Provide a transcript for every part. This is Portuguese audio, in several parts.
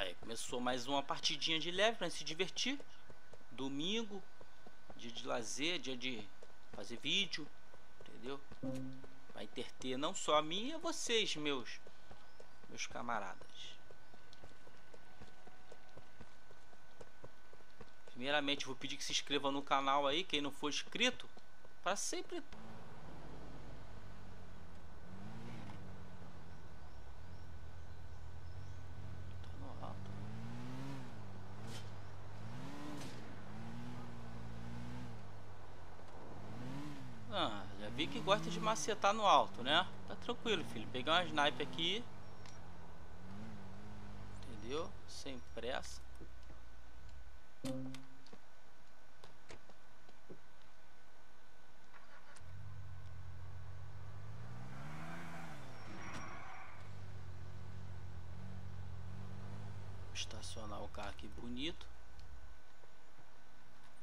Aí começou mais uma partidinha de leve para se divertir. Domingo, dia de lazer, dia de fazer vídeo, entendeu? Vai interter não só a mim a vocês, meus meus camaradas. Primeiramente, vou pedir que se inscreva no canal aí, quem não for inscrito, para sempre Ah, já vi que gosta de macetar no alto, né? Tá tranquilo, filho. Pegar uma snipe aqui. Entendeu? Sem pressa. estacionar o carro aqui bonito.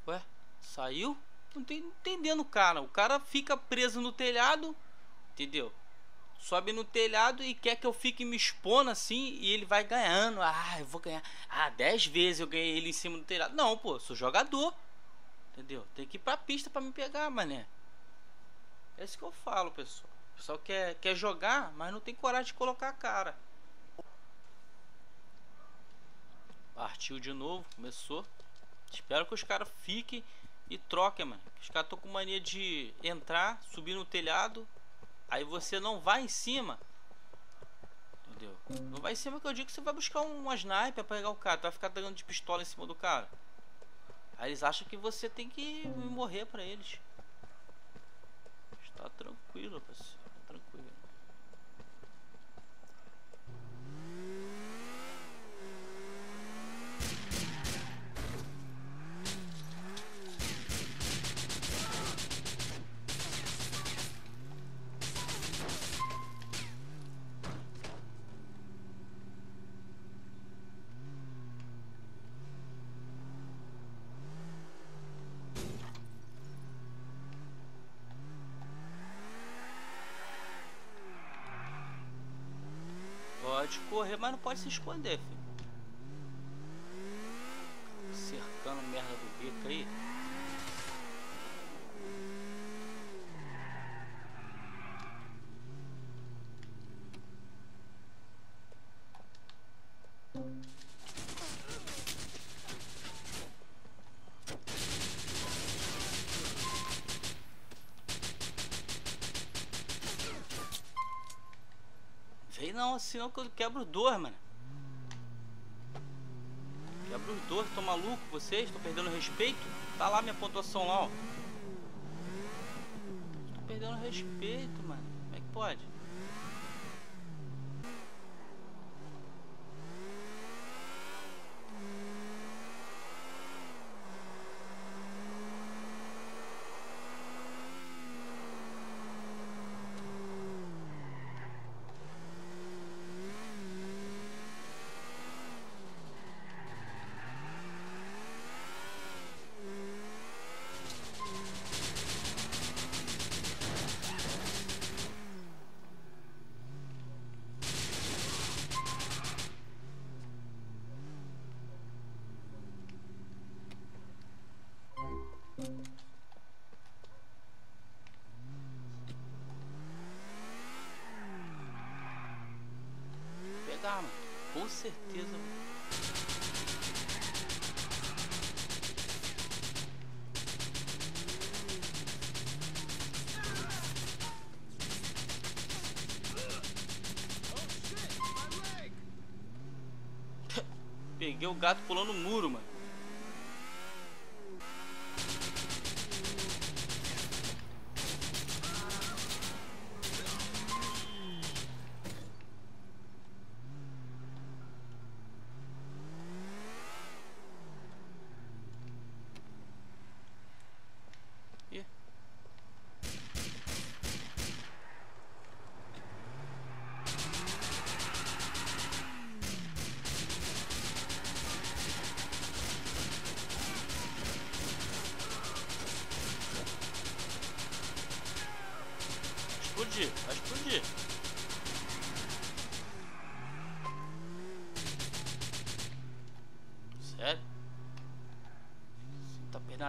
Ué, saiu? Não tô entendendo o cara. O cara fica preso no telhado, entendeu? Sobe no telhado e quer que eu fique me expondo assim e ele vai ganhando. Ah, eu vou ganhar. Ah, 10 vezes eu ganhei ele em cima do telhado. Não, pô, sou jogador. Entendeu? Tem que ir pra pista pra me pegar, mané. É isso que eu falo, pessoal. O pessoal quer, quer jogar, mas não tem coragem de colocar a cara. Partiu de novo, começou. Espero que os caras fiquem e troquem, mano. Os caras estão com mania de entrar, subir no telhado. Aí você não vai em cima. Entendeu? Não vai em cima que eu digo que você vai buscar uma sniper pra pegar o cara. Tu vai ficar dando de pistola em cima do cara. Aí eles acham que você tem que morrer pra eles. Está tranquilo, pessoal. Correr, mas não pode se esconder, filho. Cercando merda do bico aí. Vem não, senão que eu quebro os dois, mano. Quebro os dois, tô maluco vocês? Tô perdendo respeito? Tá lá minha pontuação lá, ó. Tô perdendo respeito, mano. Como é que pode? Mano. Com certeza. Peguei o gato pulando o muro, mano.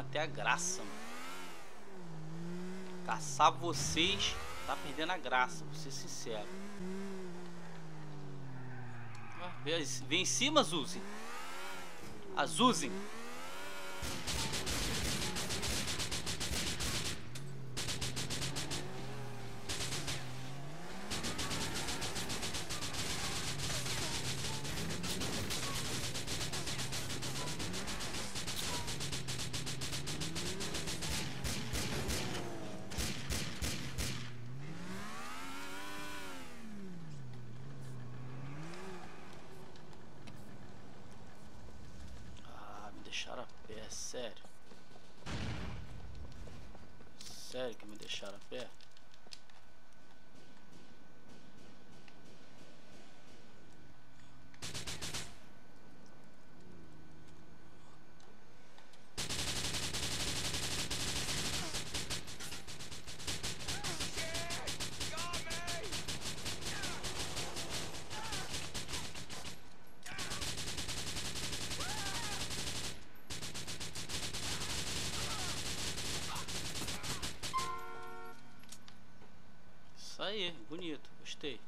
Até a graça, mano. Caçar vocês tá perdendo a graça, vou ser sincero. Ah, vem em cima, Zuzi. A Zuzi. Gostei.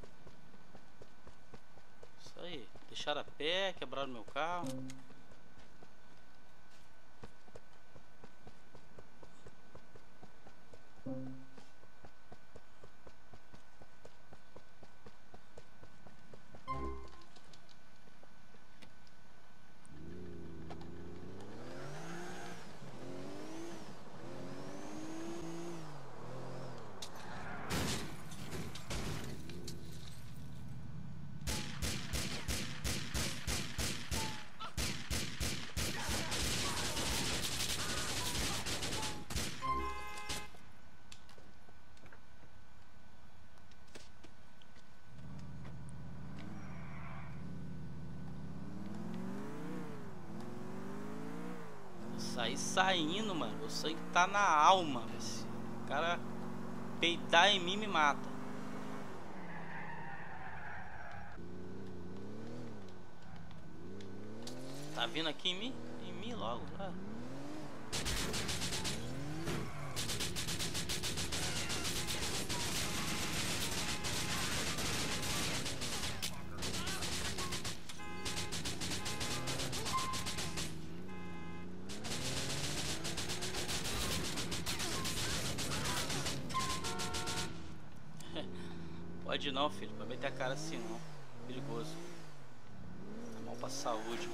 Isso aí, deixaram a pé, quebraram meu carro. Sair saindo, mano. O sangue tá na alma. Se o cara peidar em mim me mata. Tá vindo aqui em mim? Em mim logo, tá? Meter a cara assim não. Perigoso. É mal pra saúde.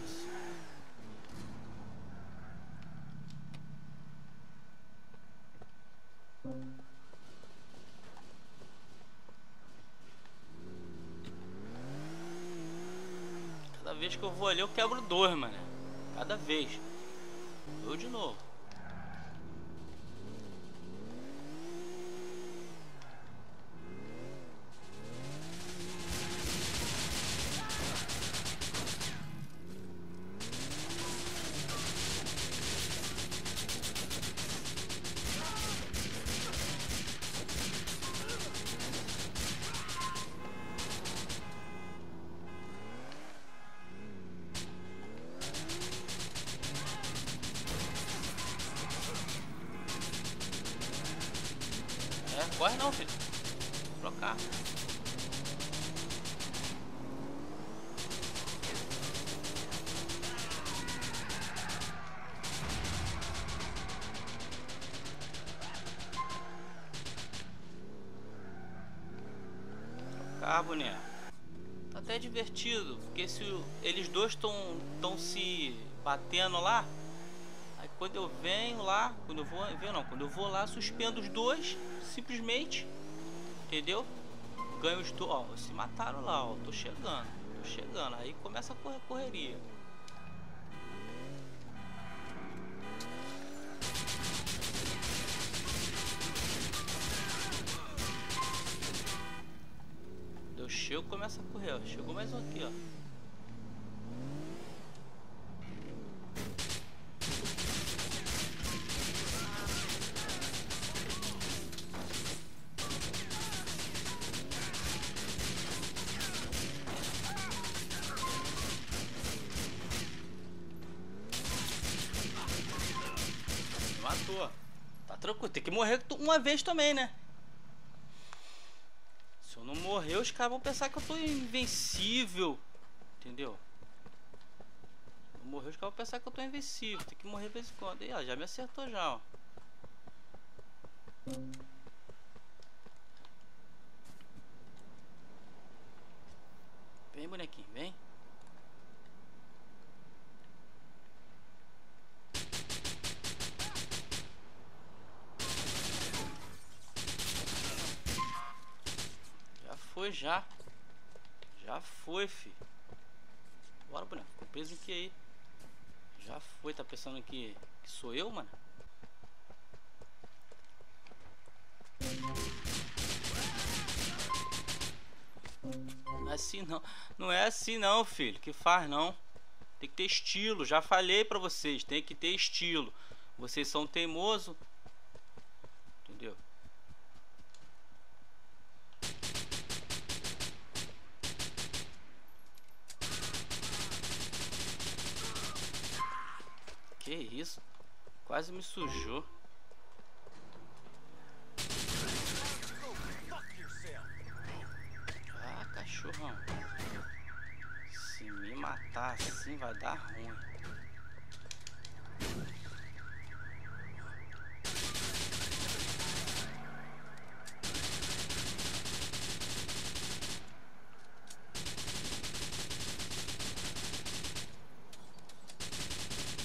Cada vez que eu vou ali eu quebro dois, mano. Cada vez. Eu de novo. Corre não, filho. Vou trocar. Trocar, boneco. Tá até divertido, porque se eles dois estão tão se batendo lá, Aí quando eu venho lá, quando eu vou, venho não, quando eu vou lá, suspendo os dois, simplesmente, entendeu? Ganho os dois, ó, se mataram lá, ó, tô chegando, tô chegando, aí começa a correr, correria. Eu chego, começa a correr, ó. Chegou mais um aqui, ó. Uma vez também, né? Se eu não morrer, os caras vão pensar que eu tô invencível. Entendeu? Se eu morrer, os caras vão pensar que eu tô invencível. Tem que morrer vez em quando. E ó, já me acertou já, ó. Vem, bonequinho, vem. Já já. Foi, fi. Bora, boneco. Ficou preso aqui aí. Já foi. Tá pensando que, que sou eu, mano? É assim não. Não é assim não, filho. Que faz não. Tem que ter estilo. Já falei pra vocês. Tem que ter estilo. Vocês são teimosos. Entendeu? Que isso? Quase me sujou. cachorrão. Se me matar assim vai dar ruim.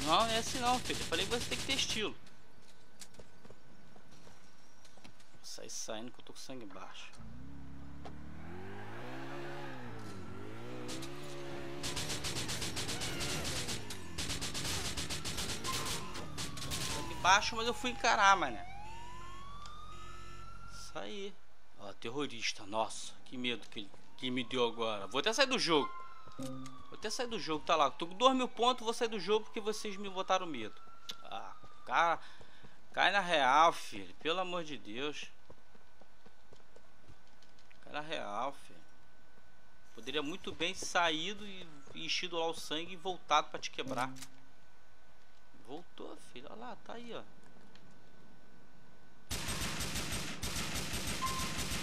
Não, é assim não, Eu falei que você tem que ter estilo. Vou sair saindo que eu tô com sangue baixo. baixo, mas eu fui encarar, mané. Aí. Ó, terrorista. Nossa, que medo que, que me deu agora. Vou até sair do jogo. Vou até sair do jogo, tá lá. Tô com 2 mil pontos, vou sair do jogo porque vocês me botaram medo. Ah, cara. Cai na real, filho. Pelo amor de Deus. Cai na real, filho. Poderia muito bem saído e enchido lá o sangue e voltado para te quebrar. Voltou, filho. Olha lá, tá aí, ó.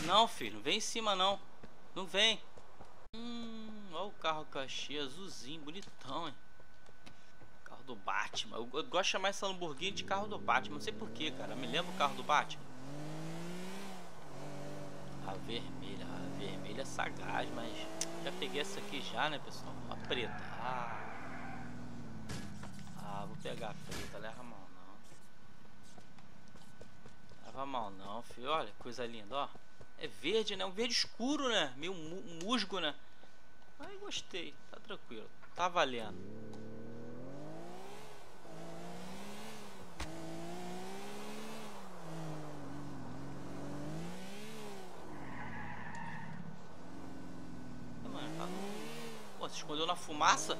Não, filho. Não vem em cima, não. Não vem. Carro que eu achei. Azulzinho, bonitão, hein. Carro do Batman. Eu, eu gosto de chamar essa Lamborghini de carro do Batman. Não sei porquê, cara. Me lembra o carro do Batman. A vermelha. A vermelha é sagaz, mas... Já peguei essa aqui já, né, pessoal? A preta. Ah pegar, preta, leva mal não. Leva mal não, filho. Olha, coisa linda, ó. É verde, né? Um verde escuro, né? Meio musgo, né? Aí gostei, tá tranquilo. Tá valendo. Mano, tá no... Pô, se escondeu na fumaça?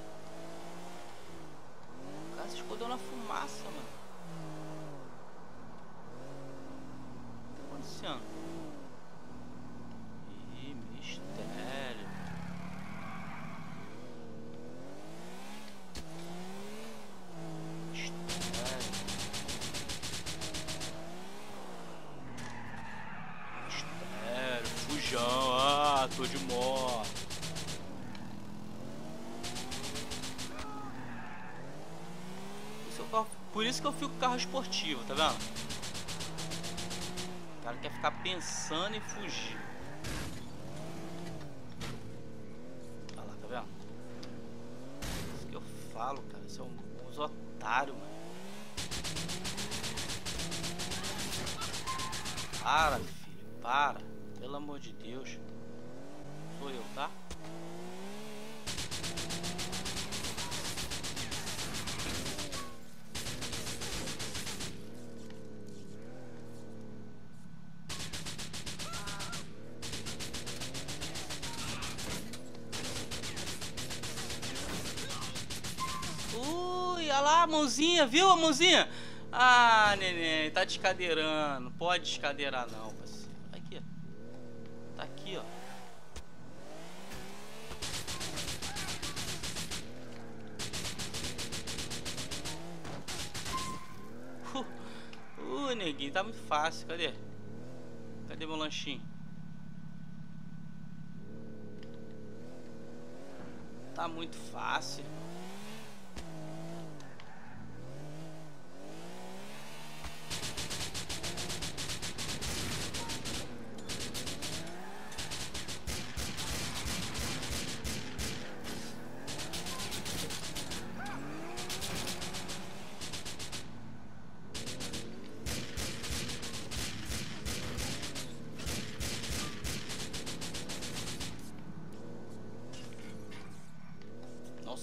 cara se escondeu na fumaça, mano. O que tá acontecendo? Ih, mistério. Mistério. Mistério. Fujão. Ah, tô de morte. Por isso que eu fico com carro esportivo, tá vendo? O cara quer ficar pensando em fugir. Olha lá, tá vendo? Isso que eu falo, cara. Isso é um, uns otários, mano. Para, filho. Para. Pelo amor de Deus. Sou eu, tá? Mãozinha, viu a mãozinha? Ah, neném, tá descadeirando. Não pode descadeirar não, parceiro. Aqui, ó. Tá aqui, ó. Uh, neguinho, tá muito fácil. Cadê? Cadê meu lanchinho? Tá muito fácil.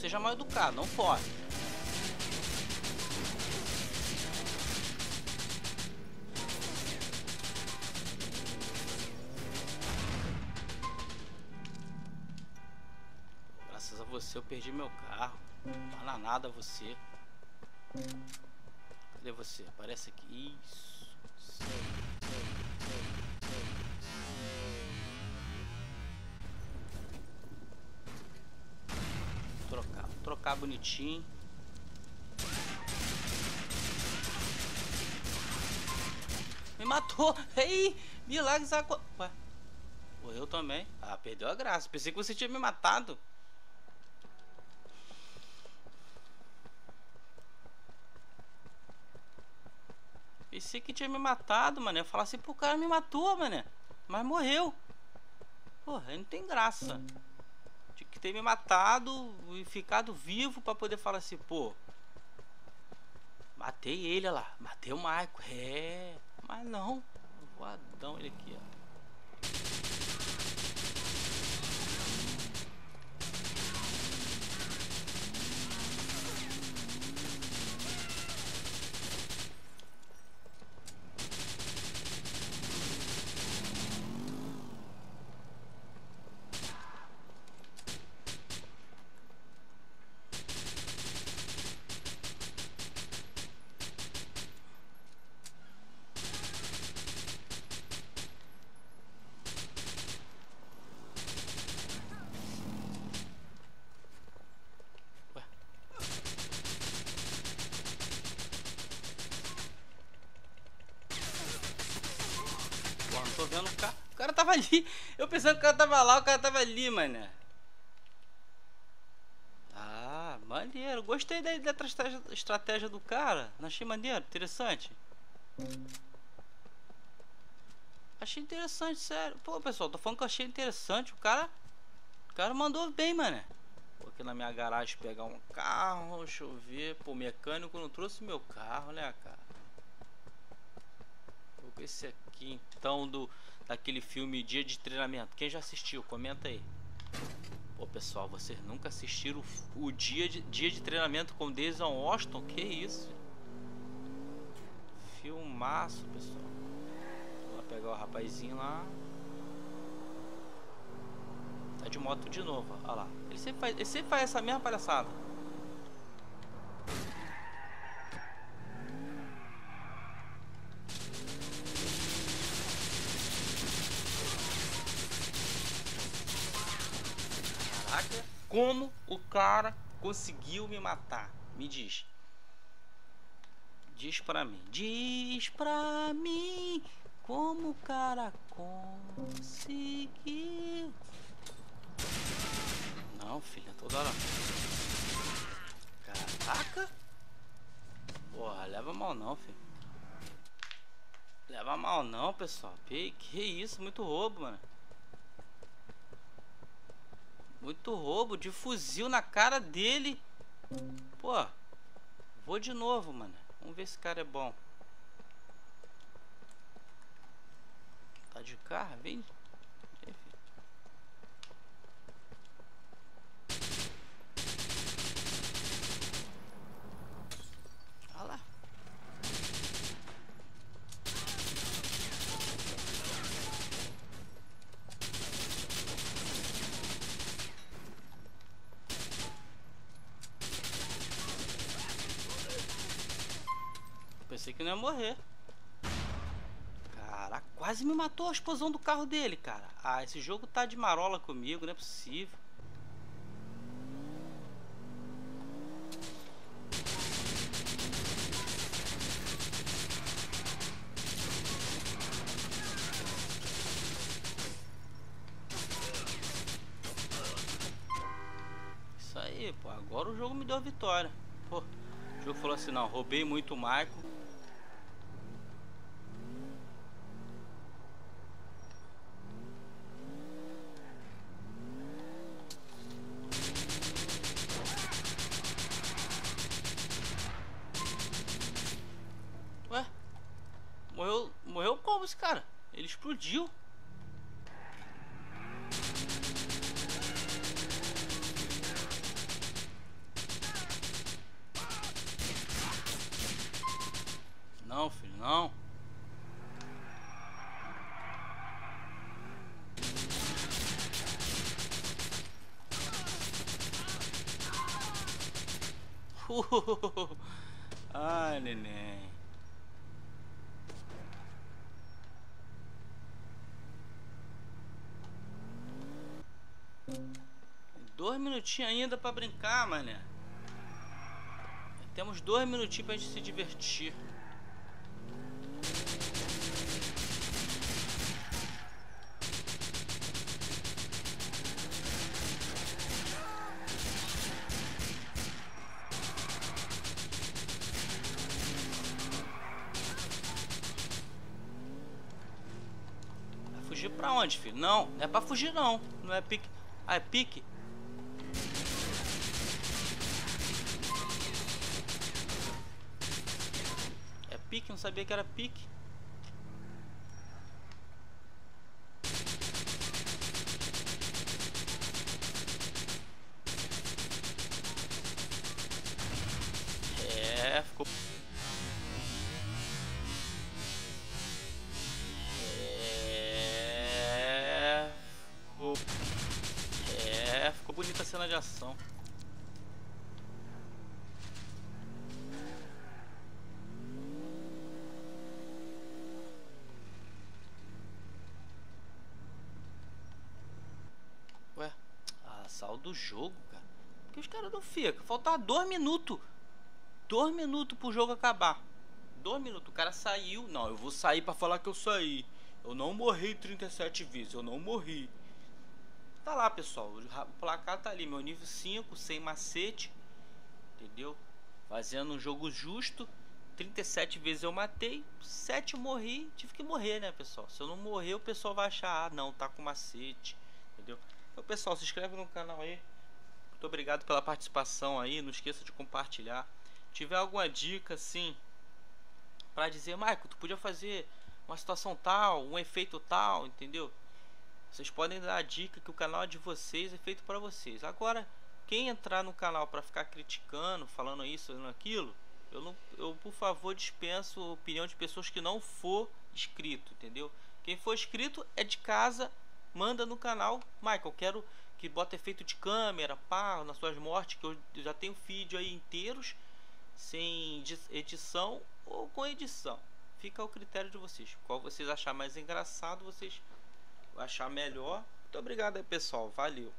Seja mal educado, não pode. Graças a você eu perdi meu carro. Não fala nada você. Cadê você? Aparece aqui. Isso. Trocar bonitinho. Me matou! Ei! Milagres aco... Ué. Morreu também. Ah, perdeu a graça. Pensei que você tinha me matado. Pensei que tinha me matado, mano. Eu falar assim, pô, o cara me matou, mano. Mas morreu. Porra, não tem graça ter me matado e ficado vivo para poder falar assim, pô. Matei ele, olha lá. Matei o Maico. É. Mas não. Voadão ele aqui, ó. tô o cara. O cara tava ali. Eu pensando que o cara tava lá, o cara tava ali, mané. Ah, maneiro. Gostei da, da estratégia, do cara. Achei maneiro, interessante. Achei interessante, sério. Pô, pessoal, tô falando que eu achei interessante. O cara. O cara mandou bem, mané. Vou aqui na minha garagem pegar um carro. Deixa eu ver. Pô, mecânico não trouxe meu carro, né, cara? Esse aqui então do daquele filme Dia de Treinamento. Quem já assistiu? Comenta aí. Pô, pessoal, vocês nunca assistiram o, o dia, de, dia de Treinamento com Denzel Washington? Que isso? Filmaço, pessoal. Vou pegar o rapazinho lá. Tá de moto de novo, olha lá. Ele sempre faz, ele sempre faz essa mesma palhaçada. Como o cara conseguiu me matar? Me diz. Diz pra mim. Diz pra mim como o cara conseguiu. Não, filha, toda hora. Caraca. Porra, leva mal não, filho. Leva mal não, pessoal. Que, que isso, muito roubo, mano. Muito roubo de fuzil na cara dele. Pô, vou de novo, mano. Vamos ver se cara é bom. Tá de carro? Vem. ia morrer. Caraca, quase me matou a explosão do carro dele, cara. Ah, esse jogo tá de marola comigo, não é possível. Isso aí, pô. Agora o jogo me deu a vitória. Pô, o jogo falou assim, não, roubei muito o Michael. Ai, neném. Dois minutinhos ainda pra brincar, mané. Temos dois minutinhos pra gente se divertir. Fugir pra onde, filho? Não, não é pra fugir não. Não é pique. Ah, é pique? É pique? Não sabia que era pique. Sal do jogo, cara. Por que os caras não ficam? Faltar dois minutos. Dois minutos pro jogo acabar. Dois minutos. O cara saiu. Não, eu vou sair pra falar que eu saí. Eu não morri 37 vezes. Eu não morri. Tá lá, pessoal. O placar tá ali. Meu nível 5, sem macete. Entendeu? Fazendo um jogo justo. 37 vezes eu matei. 7 eu morri. Tive que morrer, né, pessoal? Se eu não morrer, o pessoal vai achar. Ah, não, tá com macete. Entendeu? Pessoal, se inscreve no canal aí. Muito obrigado pela participação aí. Não esqueça de compartilhar. Tiver alguma dica assim para dizer, Michael, tu podia fazer uma situação tal, um efeito tal, entendeu? Vocês podem dar a dica que o canal é de vocês, é feito para vocês. Agora, quem entrar no canal para ficar criticando, falando isso, falando aquilo, eu não, eu por favor dispenso opinião de pessoas que não for inscrito, entendeu? Quem for inscrito é de casa, manda no canal, Michael, quero que bota efeito de câmera, pá, nas suas mortes, que eu já tenho vídeo aí inteiros sem edição ou com edição. Fica ao critério de vocês. Qual vocês achar mais engraçado, vocês achar melhor. Muito obrigado aí, pessoal. Valeu.